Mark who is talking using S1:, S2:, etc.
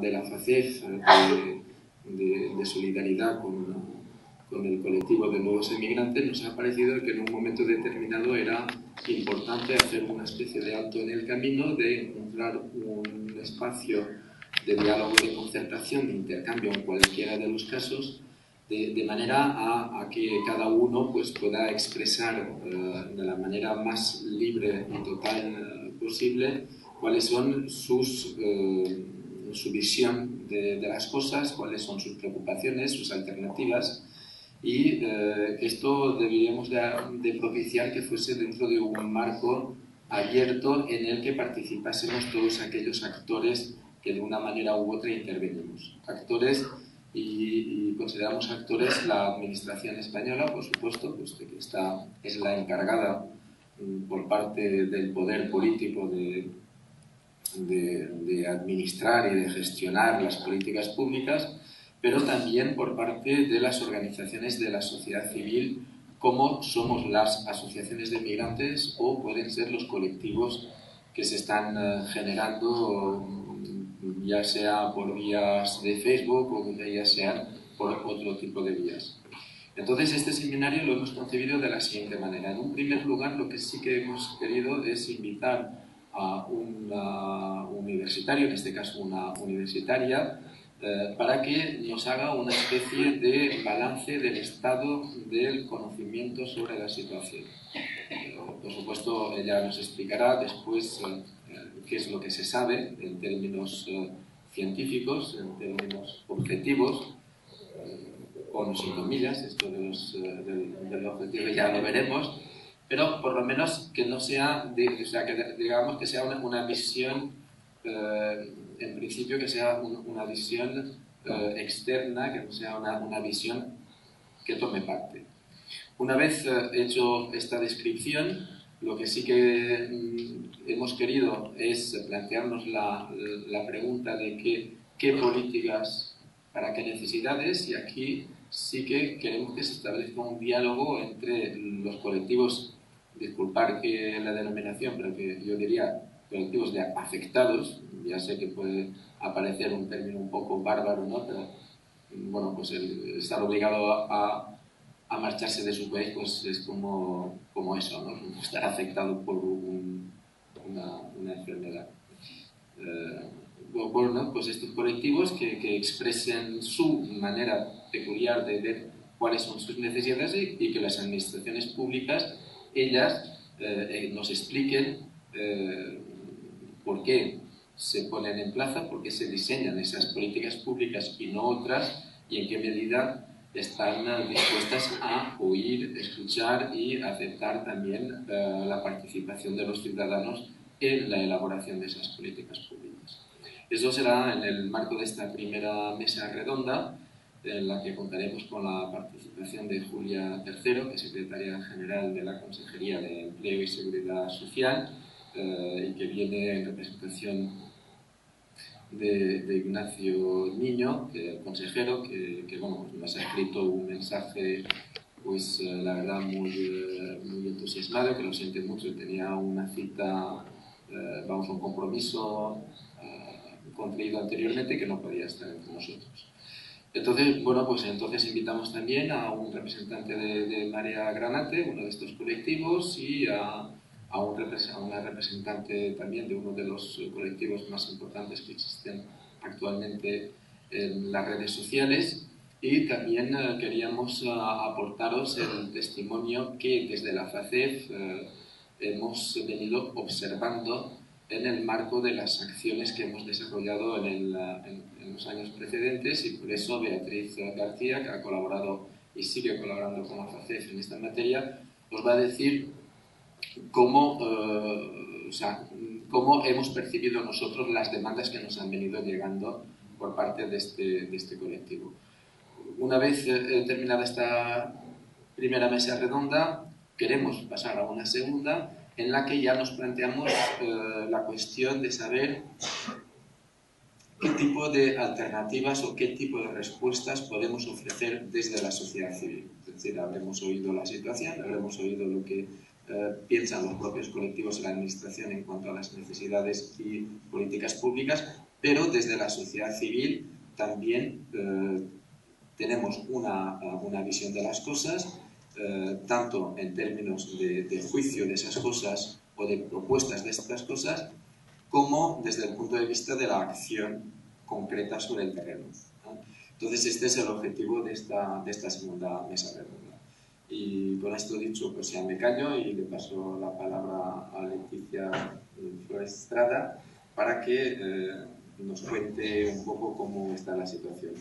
S1: de la FACEF de, solidaridad con, con, el colectivo de nuevos emigrantes, nos ha parecido que en un momento determinado era importante hacer una especie de alto en el camino, de encontrar un espacio de diálogo, de concertación, de intercambio en cualquiera de los casos, de, manera a, que cada uno pues, pueda expresar eh, de la manera más libre y total eh, posible cuáles son sus, eh, su visión de, las cosas, cuáles son sus preocupaciones, sus alternativas, y esto deberíamos de, propiciar que fuese dentro de un marco abierto en el que participásemos todos aquellos actores que de una manera u otra intervenimos. Actores y, consideramos actores la administración española, por supuesto, puesto que esta es la encargada mm, por parte del poder político de, de, administrar y de gestionar las políticas públicas, pero también por parte de las organizaciones de la sociedad civil, como somos las asociaciones de migrantes o pueden ser los colectivos que se están eh, generando ya sea por vías de Facebook o ya sea por otro tipo de vías. Entonces, este seminario lo hemos concebido de la siguiente manera. En un primer lugar, lo que sí que hemos querido es invitar a un universitario, en este caso una universitaria, eh, para que nos haga una especie de balance del estado del conocimiento sobre la situación. Eh, por supuesto, ella nos explicará después eh, qué es lo que se sabe en términos eh, científicos, en términos objetivos, con o sin comillas, esto de los, eh, del, objetivo ya lo veremos, pero por lo menos que no sea, o sea, que digamos que sea una, visión, eh, en principio que sea una visión externa, que no sea una, una visión que tome parte. Una vez hecho esta descripción, lo que sí que mm, hemos querido es plantearnos la, la pregunta de qué, qué políticas, para qué necesidades, y aquí sí que queremos que se establezca un diálogo entre los colectivos, disculpar que la denominación, pero que yo diría colectivos de afectados, ya sé que puede aparecer un término un poco bárbaro, ¿no? pero bueno, pues el estar obligado a, a marcharse de su país pues es como, como eso, ¿no? estar afectado por una, una, enfermedad. Eh, bueno, pues estos colectivos que, que, expresen su manera peculiar de ver cuáles son sus necesidades y, que las administraciones públicas, ellas, eh, eh, nos expliquen por qué se ponen en plaza, por qué se diseñan esas políticas públicas y no otras, y en qué medida están dispuestas a oír, escuchar y aceptar también eh, la participación de los ciudadanos en la elaboración de esas políticas públicas. Eso será en el marco de esta primera mesa redonda, en la que contaremos con la participación de Julia Tercero, que es secretaria general de la Consejería de Empleo y Seguridad Social, eh, y que viene en representación de, Ignacio Niño, que, el consejero, que, bueno, pues nos ha escrito un mensaje, pues eh, la verdad, muy, eh, muy entusiasmado, que lo siente mucho, tenía una cita, eh, vamos, un compromiso contraído anteriormente que no podía estar entre nosotros. Entonces, bueno, pues entonces invitamos también a un representante de, de Marea Granate, uno de estos colectivos, y a a, una representante también de uno de los colectivos más importantes que existen actualmente en las redes sociales. Y también eh, queríamos eh, aportaros el testimonio que desde la FACEF eh, hemos venido observando en el marco de las acciones que hemos desarrollado en, en, los años precedentes y por eso Beatriz García, que ha colaborado y sigue colaborando con la FACEF en esta materia, os va a decir cómo, eh, o sea, cómo hemos percibido nosotros las demandas que nos han venido llegando por parte de este, de este colectivo. Una vez eh, terminada esta primera mesa redonda, queremos pasar a una segunda en la que ya nos planteamos eh, la cuestión de saber qué tipo de alternativas o qué tipo de respuestas podemos ofrecer desde la sociedad civil. Es decir, habremos oído la situación, habremos oído lo que eh, piensan los propios colectivos de la Administración en cuanto a las necesidades y políticas públicas, pero desde la sociedad civil también eh, tenemos una, una, visión de las cosas, eh, tanto en términos de, de, juicio de esas cosas o de propuestas de estas cosas, como desde el punto de vista de la acción concreta sobre el terreno. Entonces, este es el objetivo de esta, de esta segunda mesa redonda. Y con esto dicho, pues ya me callo y le paso la palabra a Leticia Flores Estrada para que eh, nos cuente un poco cómo está la situación.